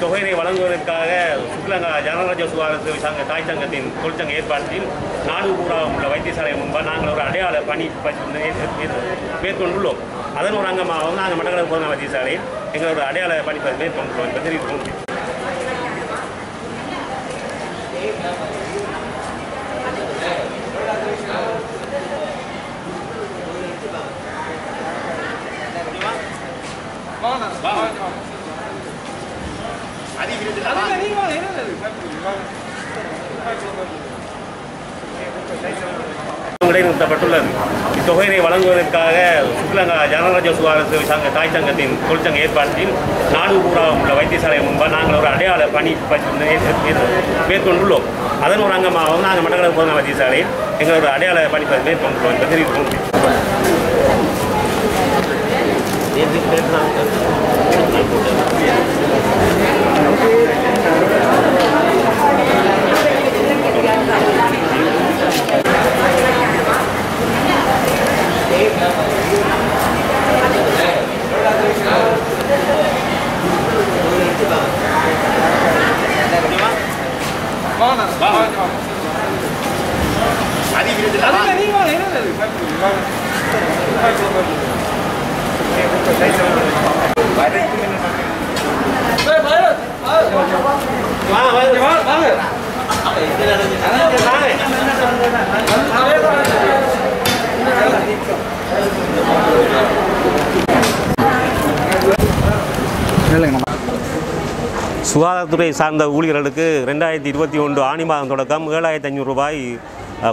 தொகையினை வழங்குவதற்காக சுக்லங்கா ஜனராஜ சுகாதார சங்க தாய் சங்கத்தின் தொழிற்சங்க ஏற்பாட்டில் நாடு பூரா உள்ள வைத்தியசாலை முன்பாக நாங்கள் ஒரு அடையாள பணி மேற்கொண்டுள்ளோம். அதன் ஒரு அங்கமாகவும் நாங்கள் மட்டக்களப்பு போன வைத்தியசாலையில் எங்களோட அடையாள பணி மேற்கொண்டுள்ளோம் என்பதை தெரிவித்துக் கொள்கிறேன். இடைநிறுத்தப்பட்டுள்ளது இத்தொகையினை வழங்குவதற்காக சுக்லங்கா ஜனராஜ சுகாதார சங்க தாய் சங்கத்தின் தொழிற்சங்க ஏற்பாட்டில் நாடு பூரா உள்ள வைத்தியசாலை முன்பாக நாங்கள் ஒரு அடையாள பணி மேற்கொண்டுள்ளோம். அதன் ஒரு அங்கமாகவும் நாங்கள் மட்டக்களப்பு போன வைத்தியசாலையில் எங்களோட அடையாள பணி ப- மேற்கொண்டுள்ளோம் என்பதை தெரிவித்துக் கொள்கிறேன் சுகாதாரத்துறை சார்ந்த ஊழியர்களுக்கு ரெண்டாயிரத்தி இருபத்தி ஒன்று ஆணி மாதம் தொடக்கம் ஏழாயிரத்தி ஐநூறு ரூபாய்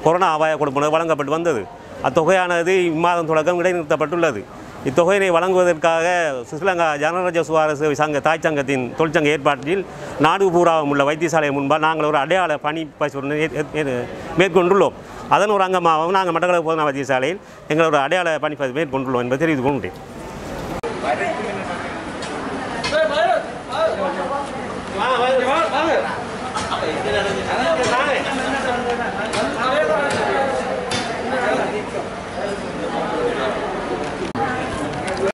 கொரோனா அபாய கொடுப்பன வழங்கப்பட்டு வந்தது. அத்தொகையானது இம்மாதம் தொடக்கம் இடைநிறுத்தப்பட்டுள்ளது. இத்தொகையினை வழங்குவதற்காக ஸ்ரீலங்கா ஜனராஜ சுகாதார சேவை சங்க தாய் சங்கத்தின் தொழிற்சங்க ஏற்பாட்டில் நாடு பூராவும் உள்ள வைத்தியசாலை முன்பாக நாங்கள் ஒரு அடையாள பணி பரிசோதனை மேற்கொண்டுள்ளோம். அதன் ஒரு அங்கமாகவும் நாங்கள் மட்டக்களப்பு போதனா வைத்தியசாலையில் எங்களோட அடையாள பணி மேற்கொண்டுள்ளோம் என்பதை தெரிவித்துக் கொண்டேன் Karena